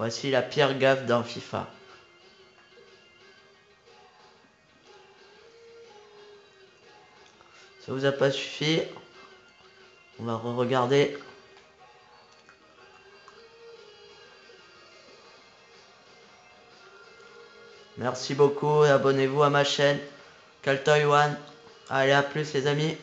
Voici la pire gaffe dans FIFA. Ça vous a pas suffi On va re-regarder. Merci beaucoup et abonnez-vous à ma chaîne. One. Allez, à plus les amis.